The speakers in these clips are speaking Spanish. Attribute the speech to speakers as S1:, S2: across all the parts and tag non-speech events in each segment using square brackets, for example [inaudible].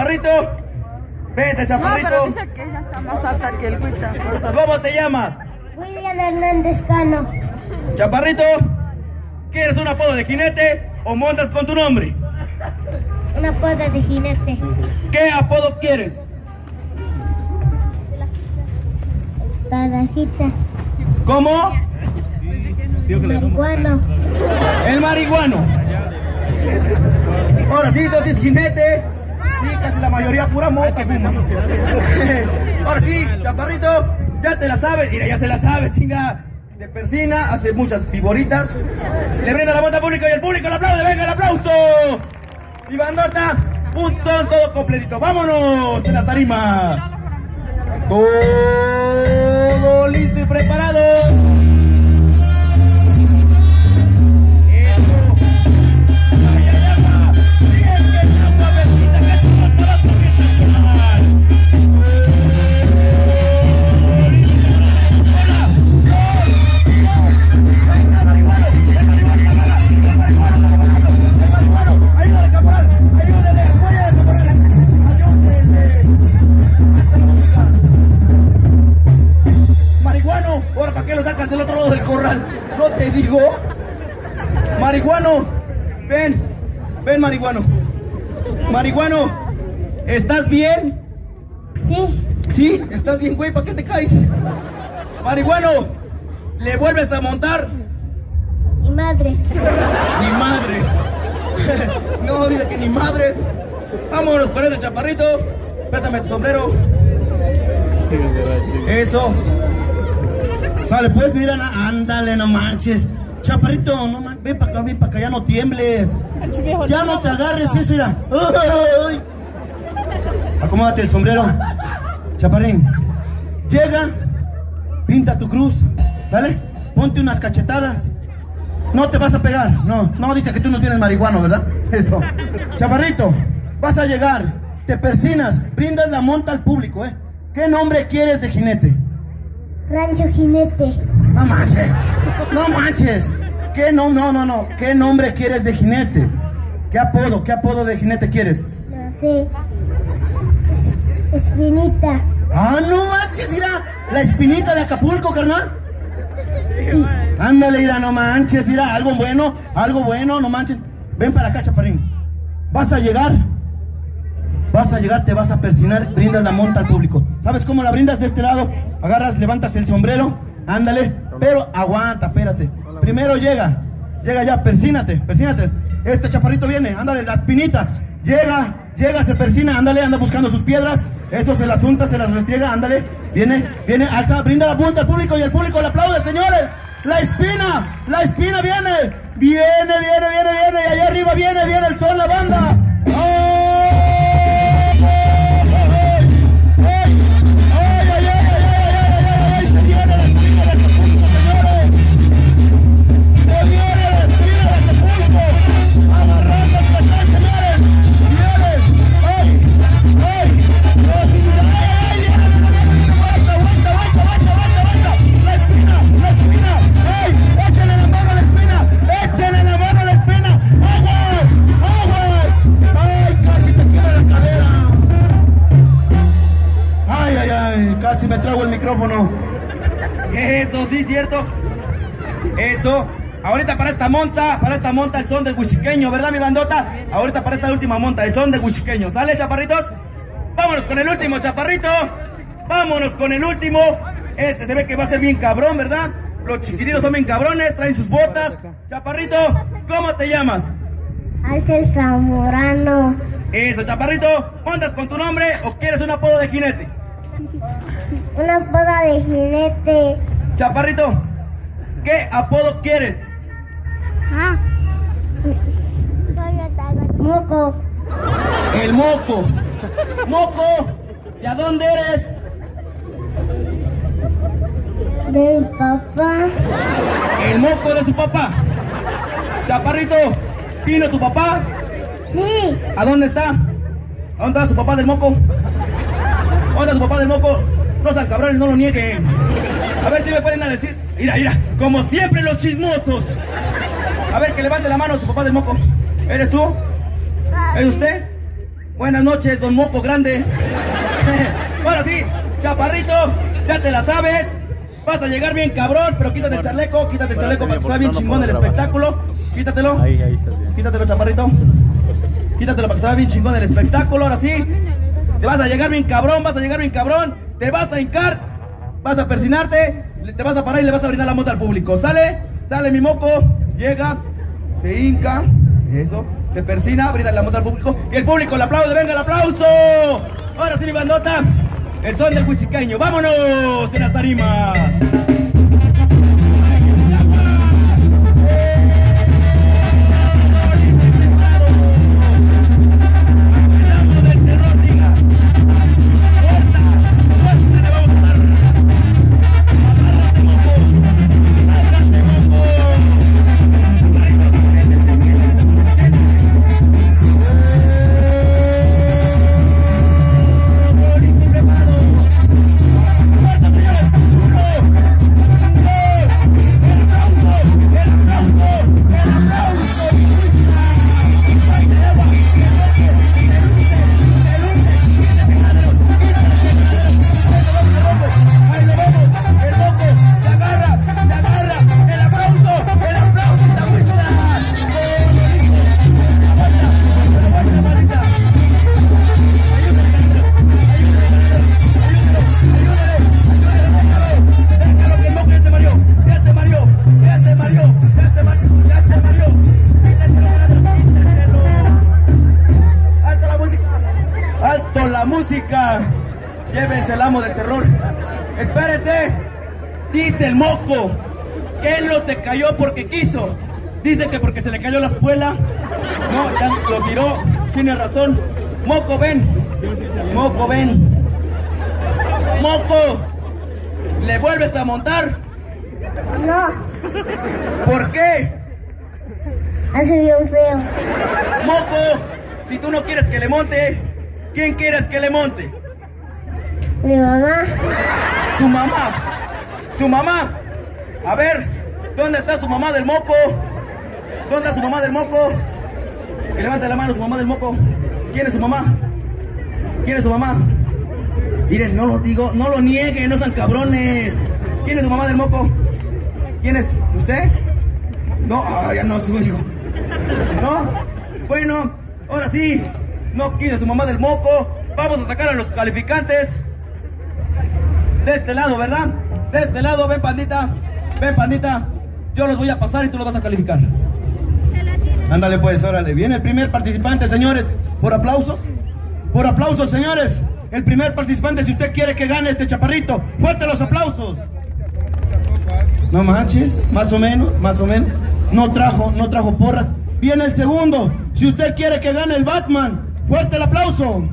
S1: chaparrito. Vente, chaparrito.
S2: No, pero dice que ella está más alta que el Cuita.
S1: ¿Cómo te llamas?
S3: William Hernández Cano.
S1: Chaparrito, ¿quieres un apodo de jinete o montas con tu nombre?
S3: Una poda de jinete.
S1: ¿Qué apodo quieres?
S3: Badajitas.
S1: ¿Cómo?
S3: Marihuano.
S1: El marihuano. Ahora sí, entonces jinete. Sí, casi la mayoría pura mosca fuma. [laughs] Ahora sí, chaparrito, ya te la sabes. Mira, ya se la sabe, chinga. Se persina, hace muchas piboritas. Le brinda la vuelta público y el público le aplaude. ¡Venga el aplauso! Y bandota, un son todo completito. ¡Vámonos en la tarima! Todo listo y preparado. No te digo. Marihuano, ven, ven, marihuano. Marihuano, ¿estás bien?
S3: Sí.
S1: Sí, estás bien, güey, ¿para qué te caes? Marihuano, ¿le vuelves a montar?
S3: Y madres.
S1: Ni madres. [laughs] no, dice que ni madres. Vámonos con ese chaparrito. Préstame tu sombrero. [laughs] Eso. Sale, pues, mira, ándale, no manches. Chaparrito, no manches, ven para acá, ven para acá, ya no tiembles. Ya no te agarres eso. Ay. Acomódate el sombrero. Chaparrín. Llega, pinta tu cruz, ¿sale? Ponte unas cachetadas. No te vas a pegar, no, no dice que tú no tienes marihuano, ¿verdad? Eso. Chaparrito, vas a llegar, te persinas, brindas la monta al público, ¿eh? ¿Qué nombre quieres de jinete?
S3: Rancho Jinete.
S1: No manches, no manches. ¿Qué no, no, no, no? ¿Qué nombre quieres de jinete? ¿Qué apodo, qué apodo de jinete quieres?
S3: No sé. Es- Espinita.
S1: Ah, no manches, mira, la espinita de Acapulco, carnal. Ándale, mira, no manches, mira, algo bueno, algo bueno, no manches. Ven para acá, chaparín. Vas a llegar, vas a llegar, te vas a persinar, brindas la monta al público. ¿Sabes cómo la brindas de este lado? Agarras, levantas el sombrero, ándale, pero aguanta, espérate. Primero llega, llega ya, persínate, persínate. Este chaparrito viene, ándale, la espinita. Llega, llega, se persina, ándale, anda buscando sus piedras. Eso se las unta, se las restriega, ándale. Viene, viene, alza, brinda la punta al público y el público le aplaude, señores. La espina, la espina viene, viene, viene, viene, viene. Y allá arriba viene, viene el sol, la banda. ¡Ay! Casi me trago el micrófono. Eso, sí, cierto. Eso. Ahorita para esta monta, para esta monta el son del huichiqueño, ¿verdad, mi bandota? Ahorita para esta última monta, el son del huichiqueño. ¿Sale, chaparritos? Vámonos con el último, chaparrito. Vámonos con el último. Este se ve que va a ser bien cabrón, ¿verdad? Los chiquititos son bien cabrones, traen sus botas. Chaparrito, ¿cómo te llamas?
S3: Ángel Zamorano.
S1: Eso, chaparrito, ¿montas con tu nombre o quieres un apodo de jinete?
S3: Una poda de jinete.
S1: Chaparrito, ¿qué apodo quieres?
S3: Ah. Moco.
S1: El moco. Moco, ¿y a dónde eres?
S3: De mi papá.
S1: El moco de su papá. Chaparrito, ¿vino tu papá?
S3: Sí.
S1: ¿A dónde está? ¿A dónde está su papá del moco? ¿Dónde está su papá del moco? No sean cabrones, no lo nieguen. A ver si me pueden decir. Mira, mira, como siempre los chismosos. A ver, que levante la mano su papá del moco. ¿Eres tú? ¿Es usted? Buenas noches, don Moco Grande. [laughs] Ahora sí, chaparrito, ya te la sabes. Vas a llegar bien cabrón, pero quítate el chaleco, quítate el chaleco para que sea bien chingón el espectáculo. Quítatelo.
S4: Ahí, ahí está bien.
S1: Quítatelo, chaparrito. Quítatelo para que sea bien chingón el espectáculo. Ahora sí, te vas a llegar bien cabrón, vas a llegar bien cabrón. Te vas a hincar, vas a persinarte, te vas a parar y le vas a brindar la moto al público. ¿Sale? Sale mi moco, llega, se hinca, eso, se persina, brinda la moto al público. Y el público le aplaude, venga el aplauso. Ahora sí, mi bandota, el son del huisiqueño. ¡Vámonos en las tarimas! Él no se cayó porque quiso. Dice que porque se le cayó la espuela. No, ya lo tiró. Tiene razón. Moco, ven. Moco, ven. Moco. ¿Le vuelves a montar?
S3: No,
S1: ¿Por qué?
S3: hace bien feo.
S1: Moco. Si tú no quieres que le monte, ¿quién quieres que le monte?
S3: Mi mamá,
S1: Su mamá. Su mamá. A ver, ¿dónde está su mamá del moco? ¿Dónde está su mamá del moco? Que levante la mano su mamá del moco. ¿Quién es su mamá? ¿Quién es su mamá? Miren, no lo digo, no lo nieguen, no sean cabrones. ¿Quién es su mamá del moco? ¿Quién es? ¿Usted? No, ah, ya no es su hijo. ¿No? Bueno, ahora sí. No quiere su mamá del moco. Vamos a sacar a los calificantes. De este lado, ¿verdad? De este lado, ven pandita. Ven pandita. Yo los voy a pasar y tú los vas a calificar. Ándale pues, órale. Viene el primer participante, señores. Por aplausos. Por aplausos, señores. El primer participante, si usted quiere que gane este chaparrito. Fuerte los aplausos. No manches, más o menos, más o menos. No trajo, no trajo porras. Viene el segundo. Si usted quiere que gane el Batman, fuerte el aplauso.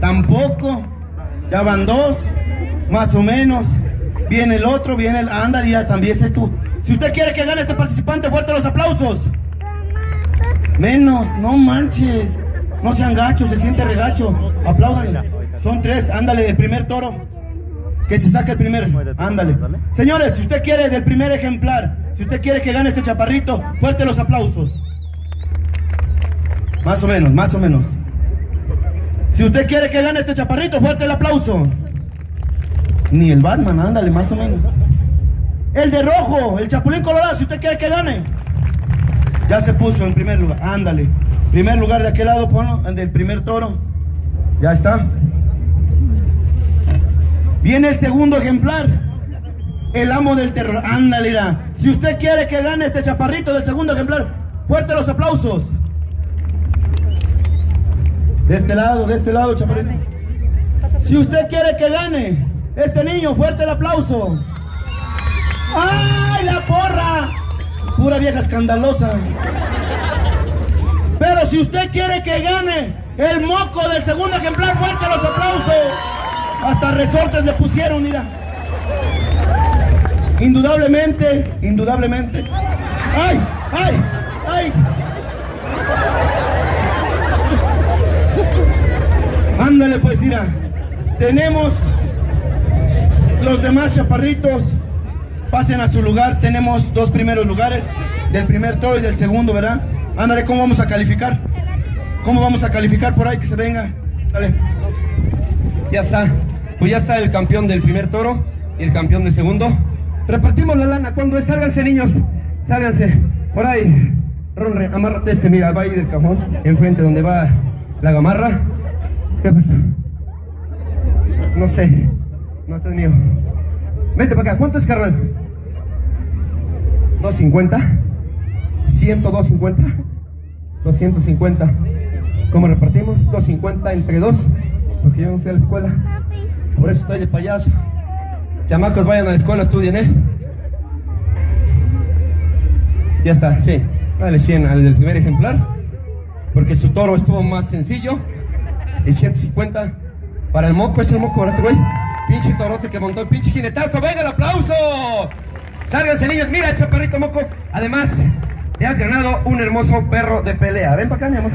S1: Tampoco. Ya van dos, más o menos. Viene el otro, viene el. Ándale, ya también es tú. Si usted quiere que gane este participante, fuerte los aplausos. Menos, no manches. No sean gachos, se siente regacho. Apláudanle. Son tres, ándale, el primer toro. Que se saque el primer. Ándale. Señores, si usted quiere del primer ejemplar, si usted quiere que gane este chaparrito, fuerte los aplausos. Más o menos, más o menos. Si usted quiere que gane este chaparrito, fuerte el aplauso. Ni el Batman, ándale, más o menos. El de rojo, el chapulín colorado, si usted quiere que gane. Ya se puso en primer lugar, ándale. Primer lugar de aquel lado, ponlo, el del primer toro. Ya está. Viene el segundo ejemplar. El amo del terror. Ándale, mira. Si usted quiere que gane este chaparrito del segundo ejemplar, fuerte los aplausos. De este lado, de este lado, chaparrito. Si usted quiere que gane este niño, fuerte el aplauso. ¡Ay, la porra! Pura vieja escandalosa. Pero si usted quiere que gane el moco del segundo ejemplar, fuerte los aplausos. Hasta resortes le pusieron, mira. Indudablemente, indudablemente. ¡Ay, ay, ay! Ándale pues, mira. Tenemos los demás chaparritos. Pasen a su lugar. Tenemos dos primeros lugares. Del primer toro y del segundo, ¿verdad? Ándale, ¿cómo vamos a calificar? ¿Cómo vamos a calificar por ahí? Que se venga. Dale.
S4: Ya está. Pues ya está el campeón del primer toro y el campeón del segundo. Repartimos la lana. Cuando es, sálganse niños. Sálganse. Por ahí. Ronre, amárrate este, mira, va ahí del cajón, enfrente donde va la gamarra. ¿Qué pasó? No sé. No, mío. Vente para acá. ¿Cuánto es, carnal? ¿250? ¿102.50? 250. ¿Cómo repartimos? 250 entre dos. Porque yo me fui a la escuela. Por eso estoy de payaso. Chamacos, vayan a la escuela, estudien, ¿eh? Ya está, sí. Dale 100 al primer ejemplar. Porque su toro estuvo más sencillo. Y 150 para el moco. Es el moco, ¿verdad, güey? Pinche torote que montó el pinche jinetazo. ¡Venga el aplauso! Sálganse, niños. Mira, chaparrito moco. Además, te has ganado un hermoso perro de pelea. Ven para acá, mi amor.